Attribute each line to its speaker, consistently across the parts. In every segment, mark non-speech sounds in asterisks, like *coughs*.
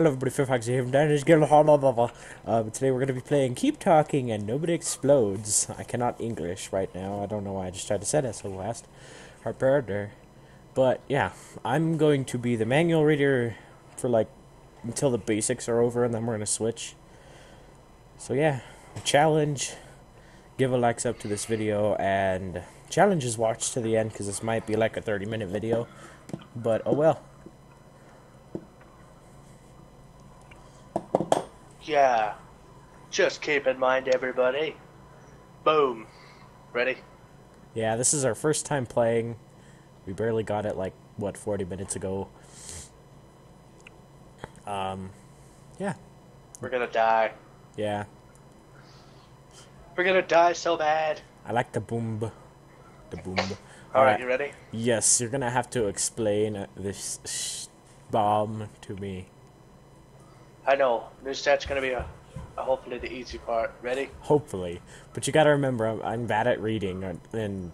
Speaker 1: Hello everybody, Fairfax here from Danish Guild, blah, blah, blah. Um, today we're going to be playing Keep Talking and Nobody Explodes. I cannot English right now, I don't know why I just tried to say that so fast. Harper But, yeah, I'm going to be the manual reader for, like, until the basics are over, and then we're going to switch. So, yeah, challenge, give a likes up to this video, and challenge is watch to the end, because this might be like a 30 minute video. But, oh well.
Speaker 2: Yeah. Just keep in mind, everybody. Boom. Ready?
Speaker 1: Yeah, this is our first time playing. We barely got it like what 40 minutes ago. Um, yeah.
Speaker 2: We're gonna die.
Speaker 1: Yeah.
Speaker 2: We're gonna die so bad.
Speaker 1: I like the boom. The boom.
Speaker 2: All right, you ready?
Speaker 1: Yes, you're gonna have to explain this bomb to me.
Speaker 2: I know. New stat's gonna be a, a, hopefully the easy part. Ready?
Speaker 1: Hopefully, but you gotta remember I'm, I'm bad at reading uh, and.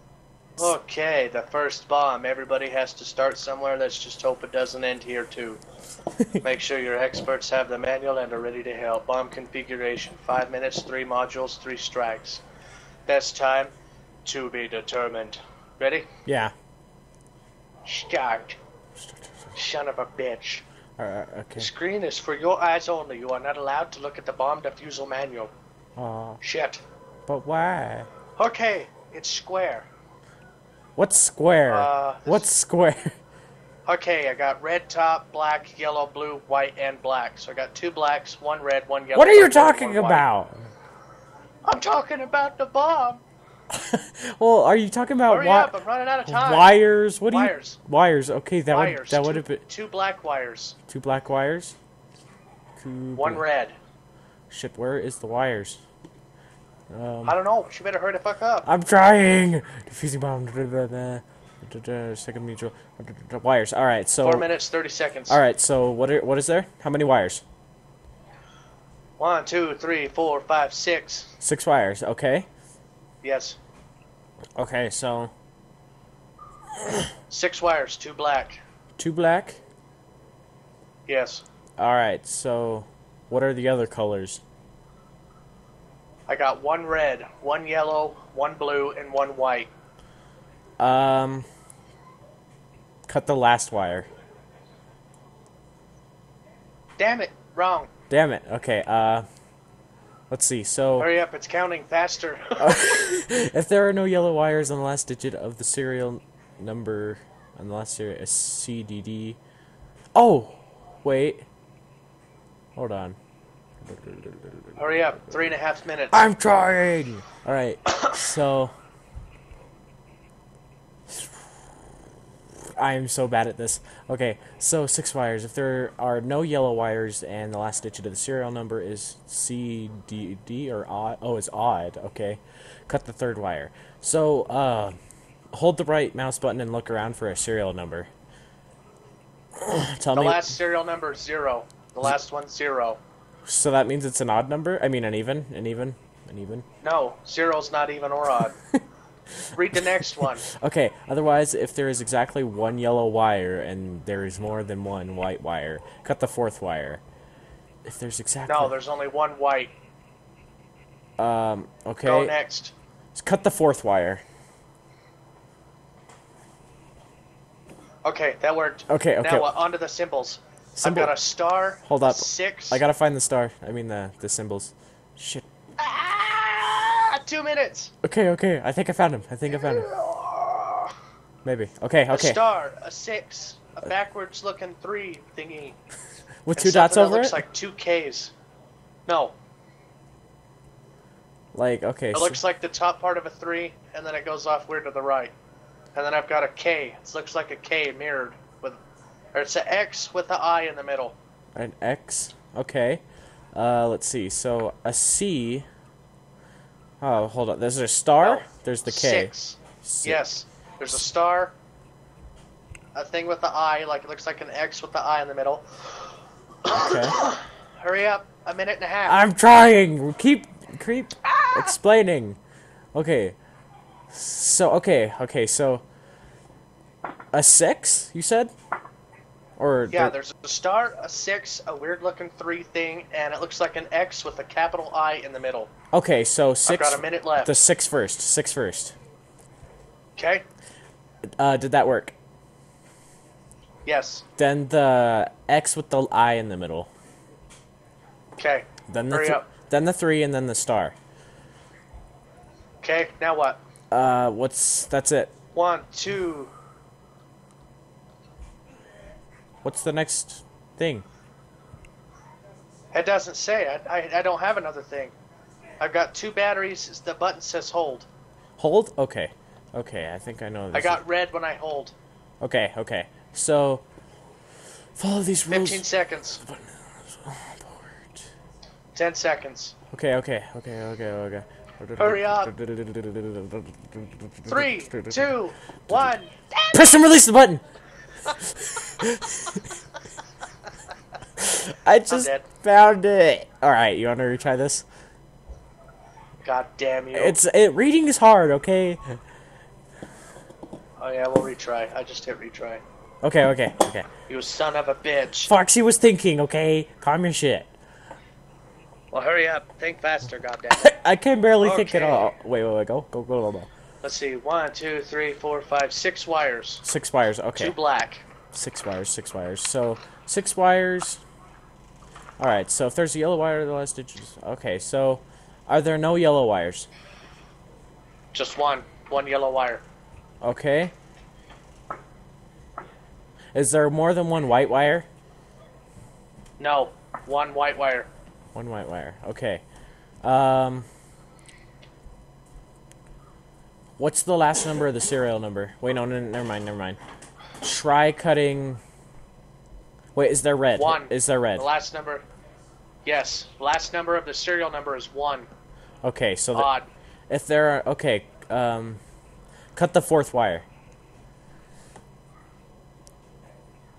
Speaker 2: Okay, the first bomb. Everybody has to start somewhere. Let's just hope it doesn't end here too. *laughs* Make sure your experts have the manual and are ready to help. Bomb configuration: five minutes, three modules, three strikes. Best time to be determined. Ready?
Speaker 1: Yeah.
Speaker 2: Start. Son of a bitch.
Speaker 1: Alright, okay.
Speaker 2: The screen is for your eyes only. You are not allowed to look at the bomb defusal manual.
Speaker 1: Oh.
Speaker 2: Shit.
Speaker 1: But why?
Speaker 2: Okay, it's square.
Speaker 1: What's square?
Speaker 2: Uh,
Speaker 1: What's square? *laughs*
Speaker 2: Okay, I got red top, black, yellow, blue, white, and black. So I got two blacks, one red, one yellow.
Speaker 1: What are you talking about?
Speaker 2: I'm talking about the bomb. *laughs*
Speaker 1: well, are you talking about
Speaker 2: Hurry up, I'm running out of time.
Speaker 1: wires? What do you wires? Okay, that
Speaker 2: wires.
Speaker 1: would that would have been
Speaker 2: two black wires.
Speaker 1: Two black wires. Two
Speaker 2: One
Speaker 1: black.
Speaker 2: red.
Speaker 1: Shit, where is the wires? Um,
Speaker 2: I don't know. She better hurry the fuck up.
Speaker 1: I'm trying. Defusing bomb. Second mutual wires. All right, so
Speaker 2: four minutes thirty seconds.
Speaker 1: All right, so what are what is there? How many wires?
Speaker 2: One, two, three, four, five, six.
Speaker 1: Six wires. Okay.
Speaker 2: Yes.
Speaker 1: Okay, so
Speaker 2: six wires, two black.
Speaker 1: Two black.
Speaker 2: Yes.
Speaker 1: All right, so what are the other colors?
Speaker 2: I got one red, one yellow, one blue, and one white.
Speaker 1: Um, cut the last wire.
Speaker 2: Damn it, wrong.
Speaker 1: Damn it. Okay. Uh, let's see. So
Speaker 2: hurry up, it's counting faster. *laughs* *laughs*
Speaker 1: if there are no yellow wires on the last digit of the serial number on the last serial is CDD. Oh, wait. Hold on.
Speaker 2: Hurry up, three and a half minutes.
Speaker 1: I'm trying. All right. so. I am so bad at this. Okay, so six wires. If there are no yellow wires and the last digit of the serial number is CDD or odd, oh, it's odd. Okay, cut the third wire. So, uh, hold the right mouse button and look around for a serial number. *clears throat*
Speaker 2: Tell the me. The last serial number is zero. The last one zero.
Speaker 1: So that means it's an odd number. I mean, an even, an even, an even.
Speaker 2: No, zero's not even or odd. *laughs* Read the next *laughs* one.
Speaker 1: Okay, otherwise, if there is exactly one yellow wire and there is more than one white wire, cut the fourth wire. If there's exactly...
Speaker 2: No, there's only one white.
Speaker 1: Um, okay.
Speaker 2: Go next.
Speaker 1: Let's cut the fourth wire.
Speaker 2: Okay, that worked.
Speaker 1: Okay, okay.
Speaker 2: Now uh, onto the symbols. Symbol. I've got a star.
Speaker 1: Hold up.
Speaker 2: Six.
Speaker 1: I gotta find the star. I mean the the symbols. Shit.
Speaker 2: Ah, two minutes.
Speaker 1: Okay, okay. I think I found him. I think I found him. Maybe. Okay, okay.
Speaker 2: A star, a six, a backwards looking three thingy. *laughs*
Speaker 1: With two dots over
Speaker 2: looks
Speaker 1: it?
Speaker 2: like two K's. No.
Speaker 1: Like, okay.
Speaker 2: It
Speaker 1: so
Speaker 2: looks like the top part of a three, and then it goes off weird to the right. And then I've got a K. It looks like a K mirrored with, or it's an X with the I in the middle.
Speaker 1: An X. Okay. Uh, let's see. So a C. Oh, hold on. There's a star.
Speaker 2: No.
Speaker 1: There's the K.
Speaker 2: Six. Six. Yes. There's a star. A thing with the I, like it looks like an X with the I in the middle.
Speaker 1: Okay. *coughs*
Speaker 2: Hurry up. A minute and a half.
Speaker 1: I'm trying. Keep keep ah! explaining. Okay. So okay, okay, so a six, you said? Or
Speaker 2: Yeah,
Speaker 1: there-
Speaker 2: there's a star, a six, a weird looking three thing, and it looks like an X with a capital I in the middle.
Speaker 1: Okay, so
Speaker 2: I've
Speaker 1: six.
Speaker 2: got a minute left.
Speaker 1: The six first. Six first.
Speaker 2: Okay?
Speaker 1: Uh, did that work?
Speaker 2: Yes.
Speaker 1: Then the X with the I in the middle.
Speaker 2: Okay.
Speaker 1: Then the
Speaker 2: Hurry
Speaker 1: th-
Speaker 2: up.
Speaker 1: then the three and then the star.
Speaker 2: Okay, now what?
Speaker 1: Uh, what's that's it?
Speaker 2: One, two.
Speaker 1: What's the next thing?
Speaker 2: It doesn't say. I, I, I don't have another thing. I've got two batteries. The button says hold.
Speaker 1: Hold. Okay. Okay. I think I know this.
Speaker 2: I got red when I hold.
Speaker 1: Okay. Okay. So follow these rules.
Speaker 2: 15 seconds. 10 seconds.
Speaker 1: Okay. Okay. Okay. Okay. Okay.
Speaker 2: Hurry up. Three, two, one.
Speaker 1: Press and release the button. *laughs* I just found it. All right, you want to retry this?
Speaker 2: God damn you.
Speaker 1: It's it. Reading is hard. Okay.
Speaker 2: Oh yeah, we'll retry. I just hit retry.
Speaker 1: Okay. Okay. Okay.
Speaker 2: You son of a bitch.
Speaker 1: Foxy was thinking. Okay, calm your shit.
Speaker 2: Well, hurry up. Think faster, goddamn. *laughs*
Speaker 1: I can barely think at all. Wait, wait, wait. Go, go, go, go, go.
Speaker 2: Let's see. One, two, three, four, five, six wires.
Speaker 1: Six wires. Okay.
Speaker 2: Two black.
Speaker 1: Six wires. Six wires. So six wires. All right. So if there's a yellow wire, the last digits. Okay. So are there no yellow wires?
Speaker 2: Just one. One yellow wire.
Speaker 1: Okay. Is there more than one white wire?
Speaker 2: No. One white wire.
Speaker 1: One white wire. Okay. Um. What's the last number of the serial number? Wait, no, no, never mind, never mind. Try cutting. Wait, is there red?
Speaker 2: One.
Speaker 1: Is there red?
Speaker 2: The last number. Yes. Last number of the serial number is one.
Speaker 1: Okay, so the, if there are okay, um, cut the fourth wire.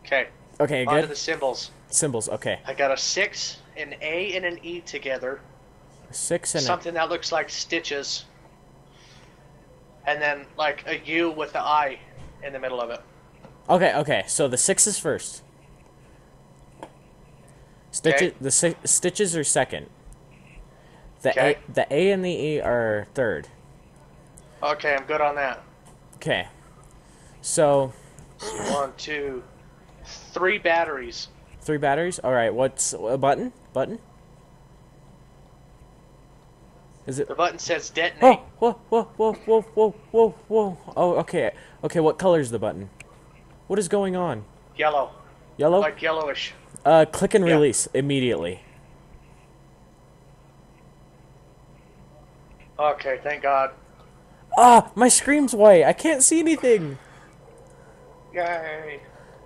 Speaker 2: Okay.
Speaker 1: Okay,
Speaker 2: On to
Speaker 1: good.
Speaker 2: the symbols.
Speaker 1: Symbols. Okay,
Speaker 2: I got a six, an A, and an E together.
Speaker 1: six and a,
Speaker 2: Something that looks like stitches. And then like a U with the I in the middle of it.
Speaker 1: Okay, okay. So the six is first. Stitches.
Speaker 2: Okay.
Speaker 1: The si- stitches are second. The
Speaker 2: Okay.
Speaker 1: A, the A and the E are third.
Speaker 2: Okay, I'm good on that.
Speaker 1: Okay. So
Speaker 2: One, two, three batteries.
Speaker 1: three batteries. All right. What's a button? Button. Is it?
Speaker 2: The button says detonate.
Speaker 1: Whoa! Whoa! Whoa! Whoa! Whoa! Whoa! Whoa! Oh, okay. Okay. What color is the button? What is going on?
Speaker 2: Yellow.
Speaker 1: Yellow.
Speaker 2: Like yellowish.
Speaker 1: Uh, click and
Speaker 2: Yeah.
Speaker 1: release immediately.
Speaker 2: Okay, thank God.
Speaker 1: Ah! My screen's white. I can't see anything.
Speaker 2: Yay.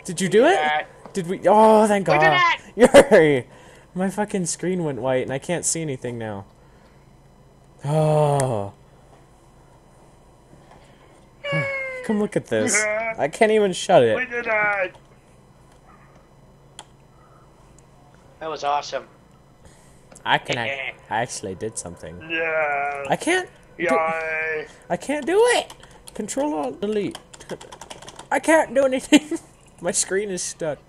Speaker 1: Did you do
Speaker 2: Yeah.
Speaker 1: it? Did we? Oh, thank God.
Speaker 2: We did *laughs*
Speaker 1: Yay! My fucking screen went white and I can't see anything now. Oh. *sighs* Come look at this. I can't even shut it.
Speaker 2: We
Speaker 1: it.
Speaker 2: did it. That was awesome.
Speaker 1: I can. I, I actually did something.
Speaker 2: Yeah.
Speaker 1: I can't. do-
Speaker 2: Yay.
Speaker 1: I can't do it. Control Alt Delete. I can't do anything. *laughs* My screen is stuck.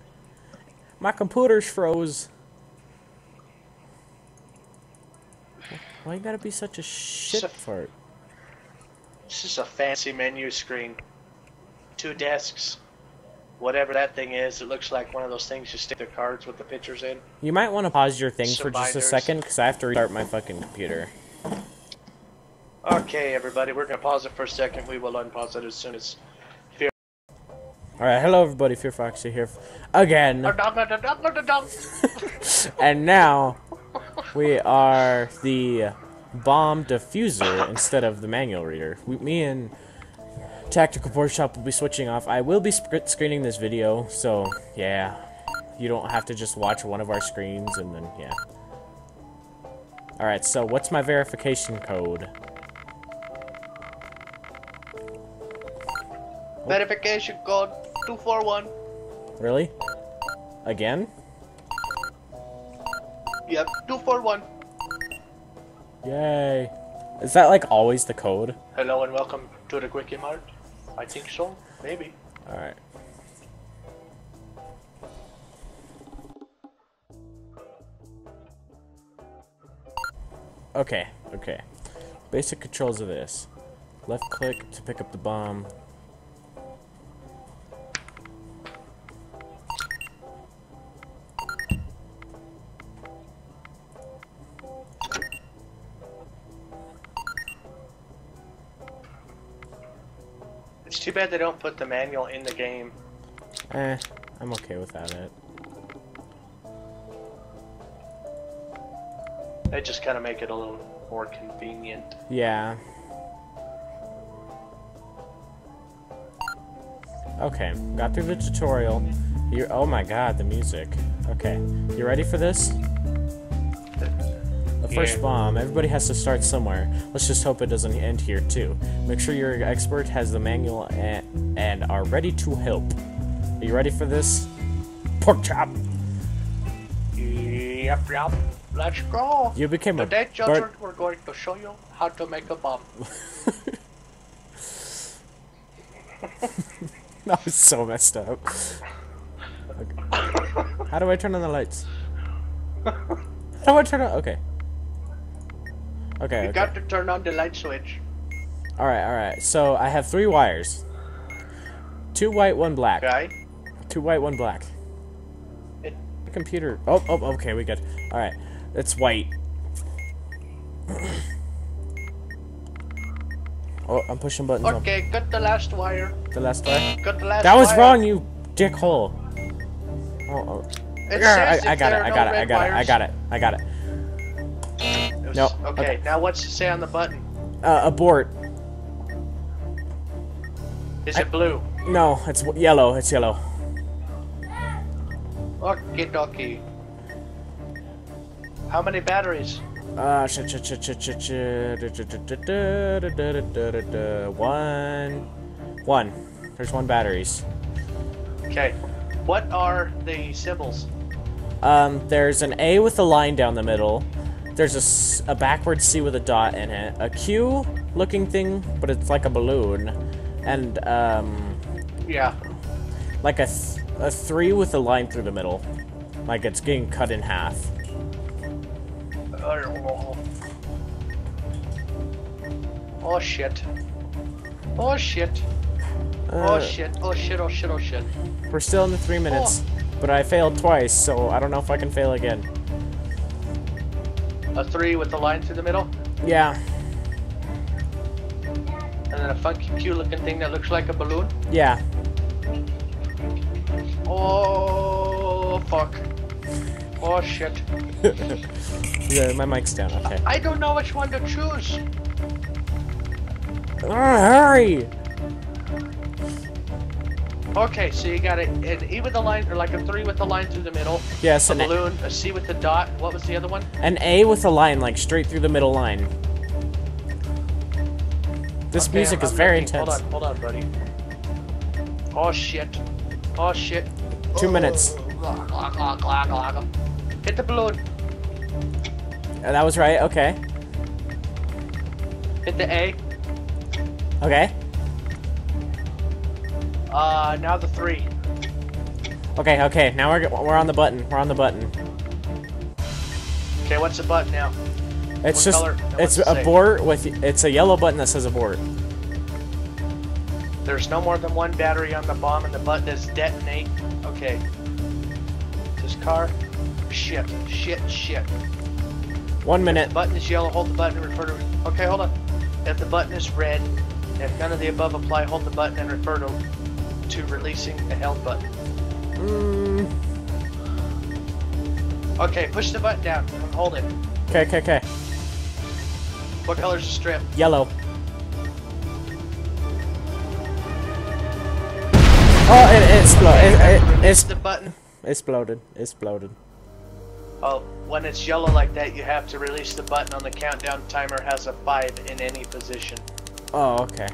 Speaker 1: My computer's froze. Why you gotta be such a shit
Speaker 2: So-
Speaker 1: fart?
Speaker 2: This is a fancy menu screen. Two desks. Whatever that thing is, it looks like one of those things you stick the cards with the pictures in.
Speaker 1: You might want to pause your thing for just a second, because I have to restart my fucking computer.
Speaker 2: Okay, everybody, we're gonna pause it for a second. We will unpause it as soon as. Fear.
Speaker 1: Alright, hello everybody, Fear Foxy here again. And now, we are the bomb diffuser instead of the manual reader. We, me and Tactical Board Shop will be switching off. I will be sc- screening this video, so yeah. You don't have to just watch one of our screens and then, yeah. Alright, so what's my verification code? Oh.
Speaker 2: Verification code two four one.
Speaker 1: Really? Again?
Speaker 2: Yep, two four one.
Speaker 1: Yay. Is that like always the code?
Speaker 2: Hello and welcome to the Quickie Mart. I think so, maybe.
Speaker 1: Alright. Okay, okay. Basic controls of this. Left click to pick up the bomb,
Speaker 2: too bad they don't put the manual in the game.
Speaker 1: Eh, I'm okay without it.
Speaker 2: They just kind of make it a little more convenient.
Speaker 1: Yeah. Okay, got through the tutorial. You oh my god, the music. Okay, you ready for this? The first
Speaker 2: Yeah.
Speaker 1: bomb. Everybody has to start somewhere. Let's just hope it doesn't end here too. Make sure your expert has the manual and, and are ready to help. Are you ready for this? Pork chop.
Speaker 2: Yep, yep. Let's go.
Speaker 1: You became a
Speaker 2: Today, children, we're going to show you how to make a bomb. *laughs* *laughs*
Speaker 1: That was so messed up. Okay. How do I turn on the lights? How do I turn on? Okay. Okay.
Speaker 2: You
Speaker 1: okay.
Speaker 2: got to turn on the light switch.
Speaker 1: All right. All right. So I have three wires. Two white, one black.
Speaker 2: Okay?
Speaker 1: Two white, one black.
Speaker 2: It,
Speaker 1: Computer. Oh. Oh. Okay. We good. All right. It's white. *clears throat* Oh, I'm pushing buttons. on
Speaker 2: okay, cut the last wire.
Speaker 1: The last wire.
Speaker 2: Cut the last
Speaker 1: That was
Speaker 2: wire.
Speaker 1: wrong, you dickhole. Oh, oh.
Speaker 2: It
Speaker 1: I, I got it. I got it. I got it. I got it. I got it.
Speaker 2: It was-
Speaker 1: No,
Speaker 2: Okay,
Speaker 1: okay.
Speaker 2: now what's to say on the button?
Speaker 1: Uh, abort.
Speaker 2: Is I, it blue?
Speaker 1: No, it's yellow. It's yellow.
Speaker 2: Okay, dokie. How many batteries?
Speaker 1: Uh, sh sh sh sh sh sh one, one. There's one batteries.
Speaker 2: Okay. What are the symbols?
Speaker 1: Um, there's an A with a line down the middle. There's a, a backward C with a dot in it. A Q looking thing, but it's like a balloon. And, um,
Speaker 2: Yeah.
Speaker 1: like a, th- a three with a line through the middle. Like it's getting cut in half.
Speaker 2: Oh shit. Oh shit. Oh
Speaker 1: Uh,
Speaker 2: shit. Oh shit. Oh shit. Oh shit.
Speaker 1: We're still in the three minutes, but I failed twice, so I don't know if I can fail again.
Speaker 2: A three with the line through the middle,
Speaker 1: Yeah,
Speaker 2: and then a funky Q looking thing that looks like a balloon.
Speaker 1: yeah.
Speaker 2: Oh fuck. Oh shit. *laughs*
Speaker 1: yeah my mic's down. Okay.
Speaker 2: I don't know which one to choose.
Speaker 1: Ah, hurry!
Speaker 2: Okay, so you got a, an E with a line, or like a three with the line through the middle.
Speaker 1: Yes,
Speaker 2: A balloon, a C with the dot. What was the other one?
Speaker 1: an A with a line, like straight through the middle line. This
Speaker 2: Okay,
Speaker 1: music
Speaker 2: I'm-
Speaker 1: is
Speaker 2: I'm
Speaker 1: very
Speaker 2: looking.
Speaker 1: intense.
Speaker 2: Hold on, hold on, buddy. Oh shit. Oh shit.
Speaker 1: Two minutes.
Speaker 2: Glug, glug, glug, glug, glug. Hit the balloon.
Speaker 1: Uh, that was right. Okay.
Speaker 2: Hit the A.
Speaker 1: Okay.
Speaker 2: Uh, now the three.
Speaker 1: Okay. Okay. Now we're we're on the button. We're on the button.
Speaker 2: Okay, what's the button now?
Speaker 1: It's
Speaker 2: What
Speaker 1: just
Speaker 2: color?
Speaker 1: It's
Speaker 2: it say?
Speaker 1: abort with it's a yellow button that says abort.
Speaker 2: There's no more than one battery on the bomb, and the button is detonate. Okay. This car. Shit. Shit. Shit.
Speaker 1: One minute.
Speaker 2: The button is yellow. Hold the button and refer to. Okay, hold on. If the button is red, if none of the above apply, hold the button and refer to to releasing the held button.
Speaker 1: Mm,
Speaker 2: Okay, push the button down and hold it.
Speaker 1: okay. Okay. Okay.
Speaker 2: What color's the strip?
Speaker 1: Yellow. Oh, it, it, explo- it, it, it's
Speaker 2: the button.
Speaker 1: exploded. It's exploded.
Speaker 2: Oh, when it's yellow like that, you have to release the button on the countdown timer has a five in any position.
Speaker 1: Oh, okay.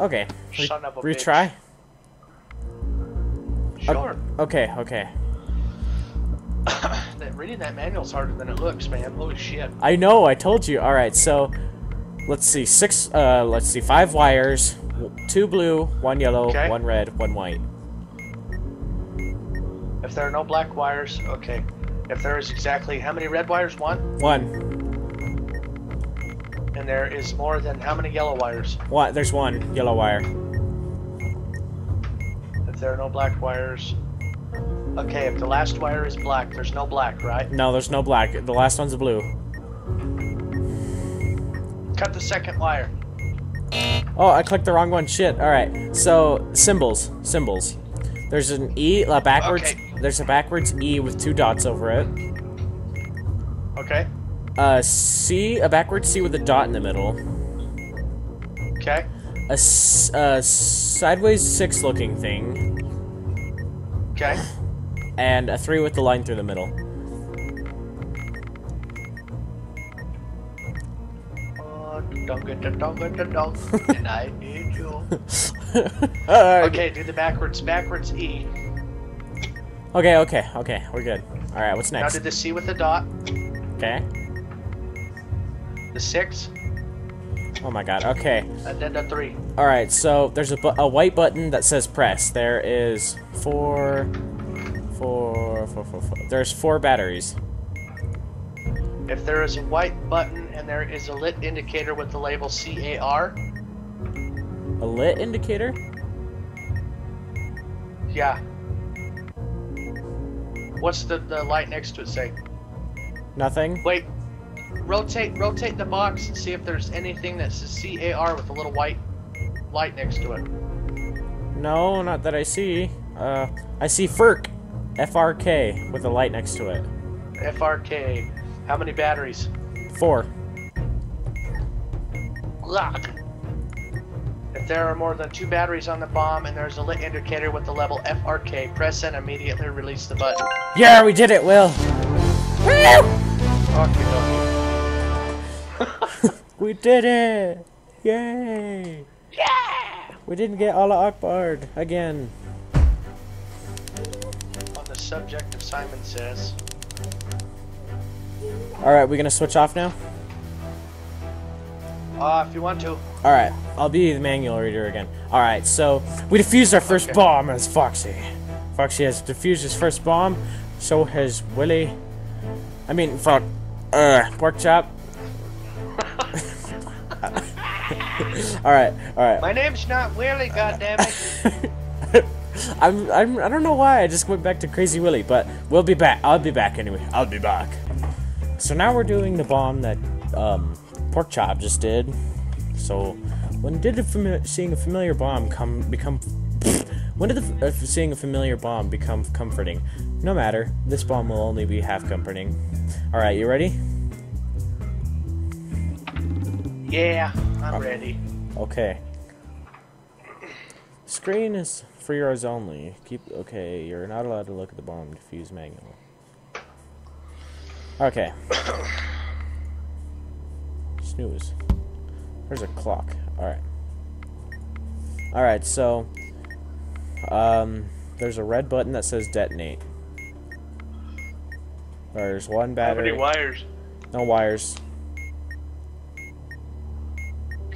Speaker 1: Okay. Re-
Speaker 2: Son of a bitch.
Speaker 1: retry.
Speaker 2: Sure.
Speaker 1: Okay. Okay. *coughs*
Speaker 2: that, reading that manual's harder than it looks, man. Holy shit.
Speaker 1: I know. I told you. All right. So, let's see. Six. Uh, let's see. Five wires. Two blue, one yellow,
Speaker 2: Okay.
Speaker 1: one red, one white.
Speaker 2: If there are no black wires, okay. If there is exactly how many red wires? One.
Speaker 1: One.
Speaker 2: And there is more than how many yellow wires?
Speaker 1: What? There's one yellow wire.
Speaker 2: If there are no black wires. Okay, if the last wire is black, there's no black, right?
Speaker 1: No, there's no black. The last one's blue.
Speaker 2: Cut the second wire.
Speaker 1: Oh, I clicked the wrong one. Shit. All right. So symbols, symbols. There's an E, a backwards.
Speaker 2: Okay.
Speaker 1: There's a backwards E with two dots over it.
Speaker 2: Okay.
Speaker 1: A C, a backwards C with a dot in the middle.
Speaker 2: Okay.
Speaker 1: A sideways six looking thing,
Speaker 2: Okay.
Speaker 1: and a three with the line through the middle.
Speaker 2: Dong da dong da dong, and I need you. Okay, do the backwards backwards E.
Speaker 1: Okay, okay, okay. We're good. All right. What's next?
Speaker 2: Now do the C with the dot.
Speaker 1: Okay.
Speaker 2: The six,
Speaker 1: Oh my god. Okay.
Speaker 2: and then the three.
Speaker 1: All right. So there's a, a white button that says press. There is four, four, four, four, four. There's four batteries.
Speaker 2: If there is a white button and there is a lit indicator with the label CAR,
Speaker 1: A lit indicator.
Speaker 2: yeah. What's the, the light next to it say?
Speaker 1: Nothing.
Speaker 2: Wait, rotate rotate the box and see if there's anything that says CAR with a little white light next to it.
Speaker 1: No, not that I see. Uh, I see FERC, F-R-K, with a light next to it.
Speaker 2: FRK. How many batteries?
Speaker 1: Four.
Speaker 2: Glock. If there are more than two batteries on the bomb and there's a lit indicator with the level FRK, press and immediately release the button.
Speaker 1: Yeah, we did it, Will. Woo!
Speaker 2: Okay,
Speaker 1: We did it! Yay!
Speaker 2: Yeah!
Speaker 1: We didn't get Allah Akbar again.
Speaker 2: On the subject of Simon Says.
Speaker 1: Alright, we gonna switch off now?
Speaker 2: Uh, if you want to.
Speaker 1: Alright, I'll be the manual reader again. Alright, so we defused our first
Speaker 2: Okay.
Speaker 1: bomb as Foxy. Foxy has defused his first bomb, so has Willie. I mean, fuck. Uh, pork chop. *laughs* *laughs* alright, alright.
Speaker 2: My name's not Willie, goddammit. *laughs*
Speaker 1: I'm, I'm, I don't know why I just went back to Crazy Willie, but we'll be back. I'll be back anyway. I'll be back. So now we're doing the bomb that um, Pork Chop just did. So when did a fami- seeing a familiar bomb come become? *laughs* when did the, uh, seeing a familiar bomb become comforting? No matter. This bomb will only be half comforting. All right, you ready?
Speaker 2: Yeah, I'm ready.
Speaker 1: Okay. Screen is for yours only. Keep okay. You're not allowed to look at the bomb defuse manual. Okay. *coughs* Snooze. There's a clock. All right. All right. So, um, there's a red button that says detonate. There's one battery.
Speaker 2: How many wires?
Speaker 1: No wires.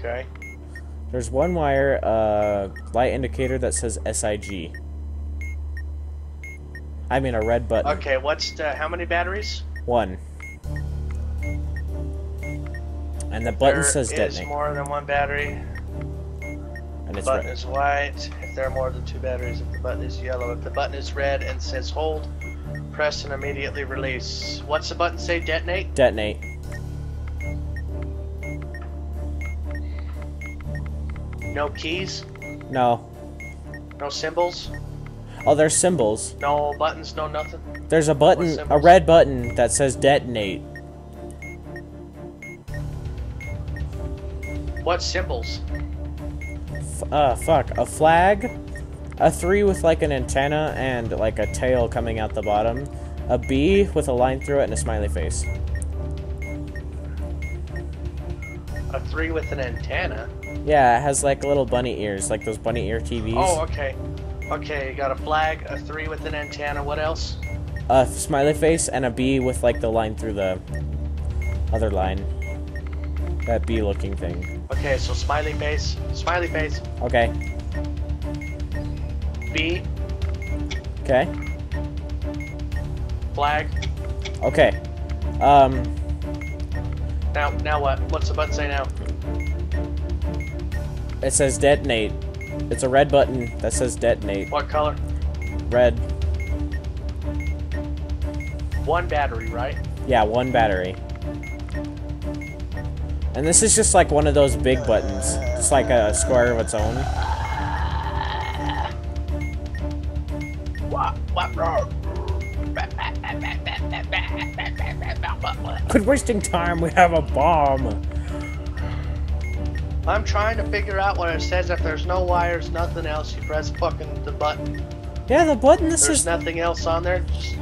Speaker 2: Okay.
Speaker 1: There's one wire, uh, light indicator that says SIG. I mean a red button.
Speaker 2: Okay, what's the, how many batteries?
Speaker 1: One. And the button
Speaker 2: There
Speaker 1: says
Speaker 2: is
Speaker 1: detonate.
Speaker 2: more than one battery.
Speaker 1: and
Speaker 2: The
Speaker 1: it's
Speaker 2: button
Speaker 1: red.
Speaker 2: is white. If there are more than two batteries, if the button is yellow, if the button is red and says hold, press and immediately release. What's the button say? Detonate?
Speaker 1: Detonate.
Speaker 2: No keys?
Speaker 1: No.
Speaker 2: No symbols?
Speaker 1: Oh, there's symbols.
Speaker 2: No buttons? No nothing?
Speaker 1: There's a button, a red button that says detonate.
Speaker 2: What symbols?
Speaker 1: F- uh, fuck. A flag, a three with like an antenna and like a tail coming out the bottom, a B with a line through it and a smiley face.
Speaker 2: Three with an antenna?
Speaker 1: Yeah, it has like little bunny ears, like those bunny ear TVs.
Speaker 2: Oh, okay. Okay, you got a flag, a three with an antenna. What else?
Speaker 1: a smiley face and a B with like the line through the other line. That B looking thing.
Speaker 2: Okay, so smiley face, smiley face,
Speaker 1: Okay.
Speaker 2: B,
Speaker 1: Okay.
Speaker 2: flag.
Speaker 1: Okay. Um
Speaker 2: Now, now what? What's the button say now?
Speaker 1: It says detonate. It's a red button that says detonate.
Speaker 2: What color?
Speaker 1: Red.
Speaker 2: One battery, right?
Speaker 1: Yeah, one battery. And this is just like one of those big buttons. Just like a square of its own.
Speaker 2: What? What?
Speaker 1: Quit wasting time, we have a bomb.
Speaker 2: I'm trying to figure out what it says. If there's no wires, nothing else, you press fucking the button.
Speaker 1: Yeah, the button, this
Speaker 2: There's
Speaker 1: is...
Speaker 2: nothing else on there. Just,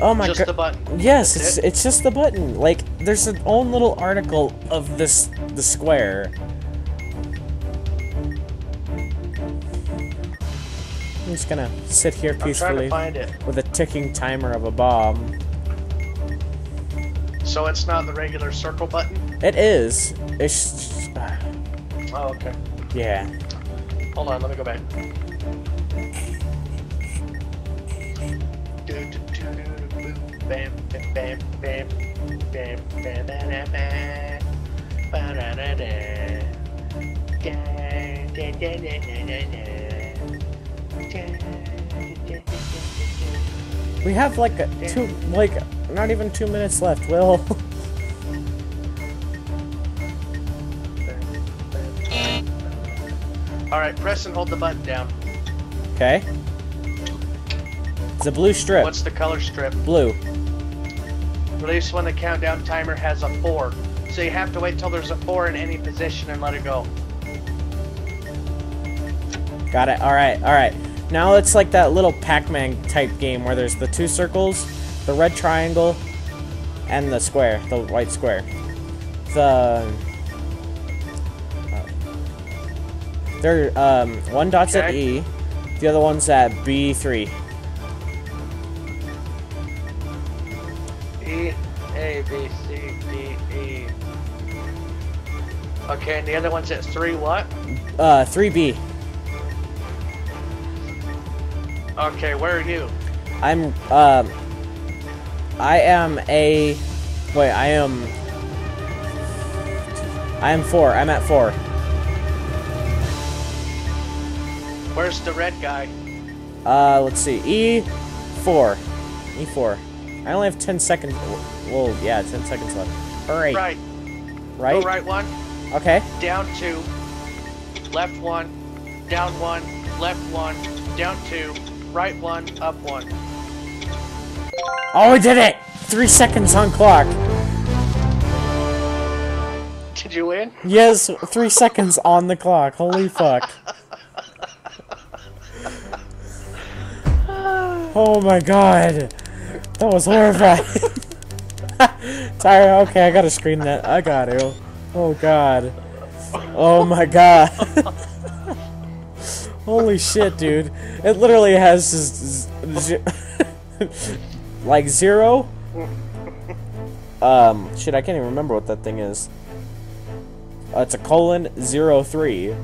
Speaker 1: Oh my god!
Speaker 2: just the button.
Speaker 1: Yes,
Speaker 2: That's
Speaker 1: it's
Speaker 2: it?
Speaker 1: it's just the button. Like there's an own little article of this the square. I'm just gonna sit here peacefully
Speaker 2: to find it.
Speaker 1: with a ticking timer of a bomb.
Speaker 2: So it's not the regular circle button?
Speaker 1: It is. It's
Speaker 2: Oh, okay.
Speaker 1: yeah.
Speaker 2: Hold on, let me go back.
Speaker 1: We have like a two like not even two minutes left. Will. *laughs*
Speaker 2: Alright, press and hold the button down.
Speaker 1: okay. It's a blue strip.
Speaker 2: What's the color strip?
Speaker 1: blue?
Speaker 2: Release when the countdown timer has a 4. So you have to wait till there's a 4 in any position and let it go.
Speaker 1: Got it. All right. All right. Now it's like that little Pac-Man type game where there's the two circles, the red triangle, and the square, the white square. The... Uh, there, um, one dot's at E, the other one's at B3.
Speaker 2: E, A, B, C, D, E. Okay, and the other one's at 3 what?
Speaker 1: Uh, 3B.
Speaker 2: Okay, where are you?
Speaker 1: I'm um I am a wait, I am I am four. I'm at four.
Speaker 2: Where's the red guy?
Speaker 1: Uh, let's see. E4. E4. I only have 10 seconds. Well, yeah, 10 seconds left. Hurry.
Speaker 2: Right.
Speaker 1: Right?
Speaker 2: Go right one,
Speaker 1: Okay.
Speaker 2: down two, left one, down one, left one, down two, right one, up one.
Speaker 1: Oh, we did it! Three seconds on clock.
Speaker 2: Did you win?
Speaker 1: Yes, three seconds on the clock. Holy fuck. Oh my god. That was horrifying. *laughs* Sorry, okay, I gotta screen that. I got to. Oh god. Oh my god. *laughs* Holy shit, dude. It literally has z- z- *laughs* like zero. Um, shit, I can't even remember what that thing is. Uh, it's a colon zero three.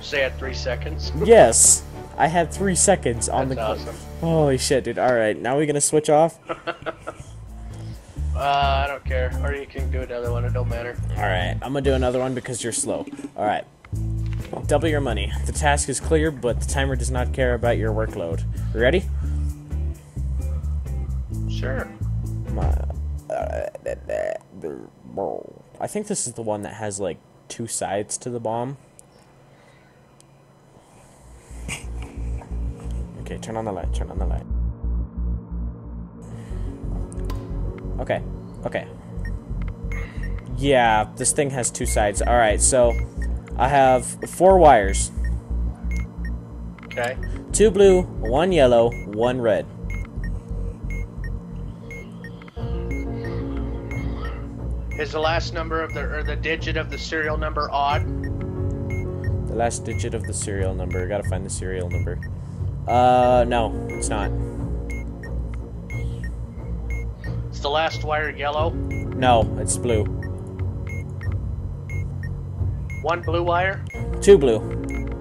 Speaker 2: Say at three seconds. *laughs*
Speaker 1: Yes, I had three seconds on
Speaker 2: That's
Speaker 1: the.
Speaker 2: awesome.
Speaker 1: Holy shit, dude! All right, now we're gonna switch off. *laughs*
Speaker 2: Uh, I don't care. Or you can do another one, it don't matter.
Speaker 1: All right, I'm gonna do another one because you're slow. All right, double your money. The task is clear, but the timer does not care about your workload. Ready?
Speaker 2: Sure.
Speaker 1: My- uh, I think this is the one that has like two sides to the bomb. Okay, turn on the light, turn on the light. Okay, okay. Yeah, this thing has two sides. Alright, so I have four wires
Speaker 2: Okay.
Speaker 1: two blue, one yellow, one red.
Speaker 2: Is the last number of the or the digit of the serial number odd?
Speaker 1: The last digit of the serial number. Gotta find the serial number. Uh, no, it's not.
Speaker 2: Is the last wire yellow?
Speaker 1: No, it's blue.
Speaker 2: One blue wire?
Speaker 1: Two blue.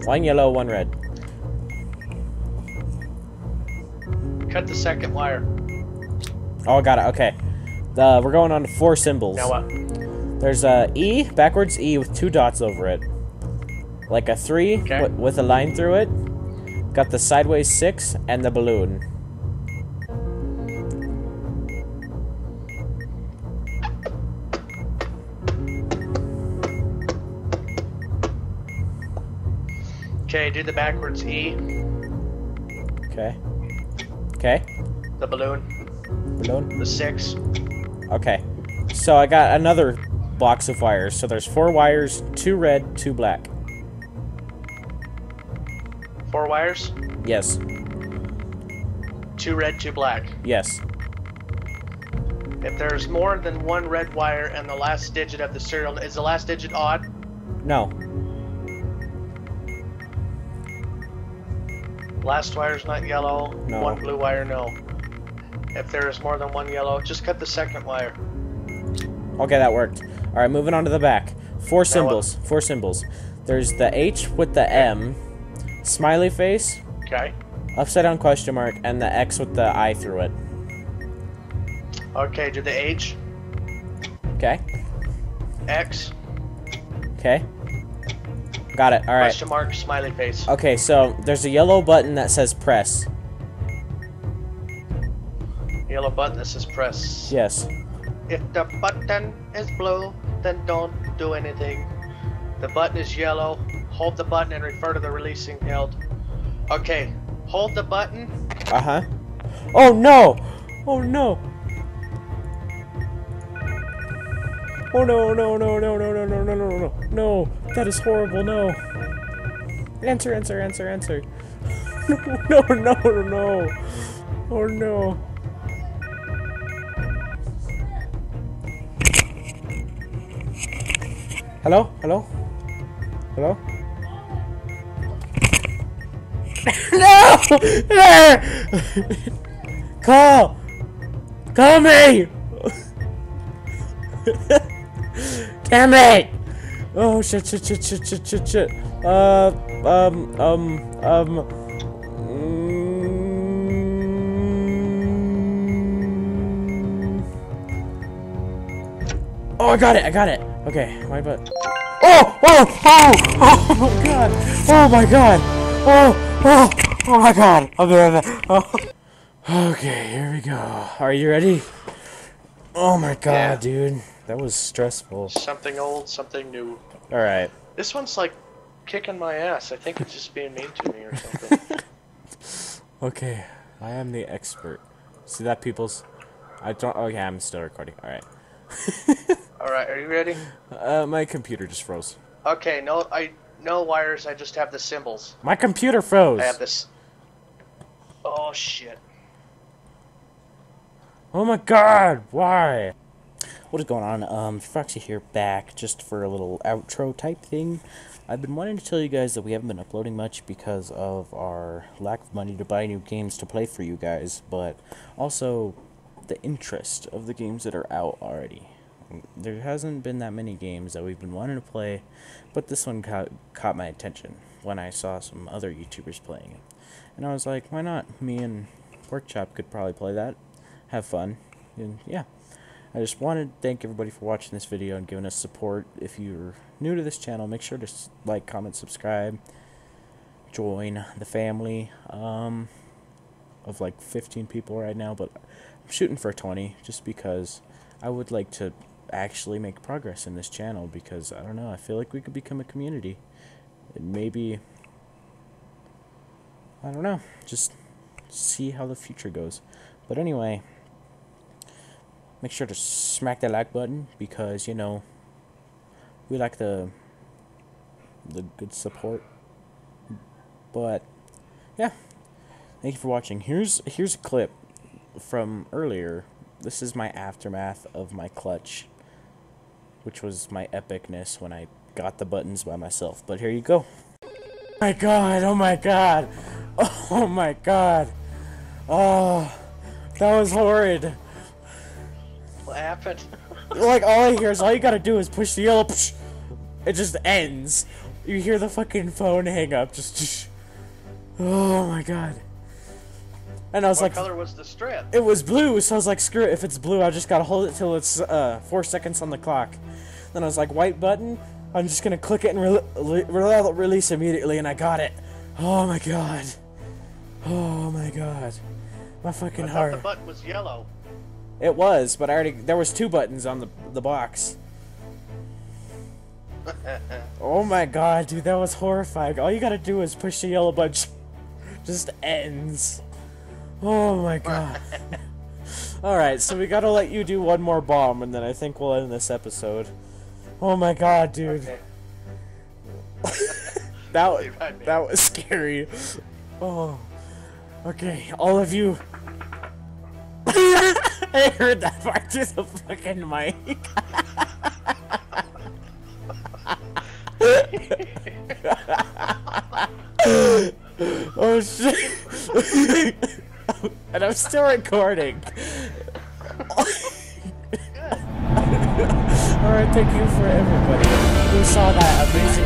Speaker 1: One yellow, one red.
Speaker 2: Cut the second wire.
Speaker 1: Oh, I got it. Okay. Uh, we're going on to four symbols.
Speaker 2: Now what?
Speaker 1: There's a E, backwards E with two dots over it. Like a three
Speaker 2: Okay.
Speaker 1: wi- with a line through it. Got the sideways six and the balloon.
Speaker 2: Okay, do the backwards E,
Speaker 1: Okay. Okay.
Speaker 2: the balloon,
Speaker 1: Balloon.
Speaker 2: the six.
Speaker 1: Okay. So I got another box of wires. So there's four wires, two red, two black.
Speaker 2: Four wires,
Speaker 1: Yes.
Speaker 2: two red, two black.
Speaker 1: Yes.
Speaker 2: If there's more than one red wire and the last digit of the serial is the last digit odd,
Speaker 1: No.
Speaker 2: Last wire's not yellow,
Speaker 1: No.
Speaker 2: one blue wire no. If there is more than one yellow, just cut the second wire.
Speaker 1: Okay, that worked. All right, moving on to the back. Four symbols. Four symbols. There's the H with the M, smiley face,
Speaker 2: Okay.
Speaker 1: upside down question mark, and the X with the I through it.
Speaker 2: Okay, do the H,
Speaker 1: Okay.
Speaker 2: X,
Speaker 1: Okay. Got it. All right.
Speaker 2: question mark, smiley face.
Speaker 1: Okay, so there's a yellow button that says press.
Speaker 2: Yellow button that says press.
Speaker 1: Yes.
Speaker 2: If the button is blue, then don't do anything. The button is yellow. Hold the button and refer to the releasing held. Okay, hold the button.
Speaker 1: Uh huh. Oh no! Oh no! Oh no! No! No! No! No! No! No! No! No! No! That is horrible! No! Answer! Answer! Answer! Answer! *laughs* No! No! No! No! Oh no! Hello? Hello? Hello? *laughs* no! *laughs* Call! Call me! Damn it! Oh shit shit shit shit shit shit shit. Uh um um um mm. Oh I got it, I got it. Okay, my butt. Oh! Oh! Oh! Oh my god! Oh my god! Oh! Oh! Oh my god! I'll be right back. Oh. Okay, here we go. Are you ready? Oh my god,
Speaker 2: Yeah.
Speaker 1: dude. That was stressful.
Speaker 2: Something old, something new.
Speaker 1: Alright.
Speaker 2: This one's like kicking my ass. I think it's just being mean to me or something. *laughs*
Speaker 1: Okay, I am the expert. See that, peoples? I don't. Okay, I'm still recording. Alright. *laughs*
Speaker 2: Alright, are you ready?
Speaker 1: Uh, my computer just froze.
Speaker 2: Okay, no I no wires, I just have the symbols.
Speaker 1: My computer froze!
Speaker 2: I have this Oh shit.
Speaker 1: Oh my god, why?
Speaker 3: What is going on? Um, Foxy here back just for a little outro type thing. I've been wanting to tell you guys that we haven't been uploading much because of our lack of money to buy new games to play for you guys, but also the interest of the games that are out already. There hasn't been that many games that we've been wanting to play, but this one caught, caught my attention when I saw some other YouTubers playing it. And I was like, why not? Me and Pork Chop could probably play that, have fun, and yeah. I just wanted to thank everybody for watching this video and giving us support. If you're new to this channel, make sure to like, comment, subscribe, join the family um, of like 15 people right now, but I'm shooting for 20 just because I would like to actually make progress in this channel because I don't know, I feel like we could become a community. And maybe, I don't know, just see how the future goes. But anyway, make sure to smack that like button because you know we like the the good support but yeah thank you for watching here's here's a clip from earlier this is my aftermath of my clutch which was my epicness when i got the buttons by myself but here you go
Speaker 1: Oh my god, oh my god. Oh my god. Oh, that was horrid.
Speaker 2: What happened? *laughs*
Speaker 1: Like, all I hear is all you gotta do is push the yellow. Psh, it just ends. You hear the fucking phone hang up. Just. Oh my god. And I was
Speaker 2: What
Speaker 1: like,
Speaker 2: color was the strip?
Speaker 1: it was blue, so I was like, screw it. If it's blue, I just gotta hold it till it's uh, four seconds on the clock. Then I was like, white button. I'm just gonna click it and re- re- re- release immediately, and I got it. Oh my god. Oh my god. My fucking
Speaker 2: I thought the button was yellow.
Speaker 1: It was, but I already there was two buttons on the the box. *laughs* oh my god, dude, that was horrifying. All you gotta do is push the yellow button. *laughs* Just ends. Oh my *laughs* god. Alright, so we gotta let you do one more bomb, and then I think we'll end this episode. Oh my god, dude.
Speaker 2: Okay.
Speaker 1: That was,
Speaker 2: Leave that me.
Speaker 1: that was scary. Oh. Okay, all of you. *laughs* I heard that part through the fucking mic. *laughs* oh shit. *laughs* and I'm still recording. Alright, thank you for everybody who saw that amazing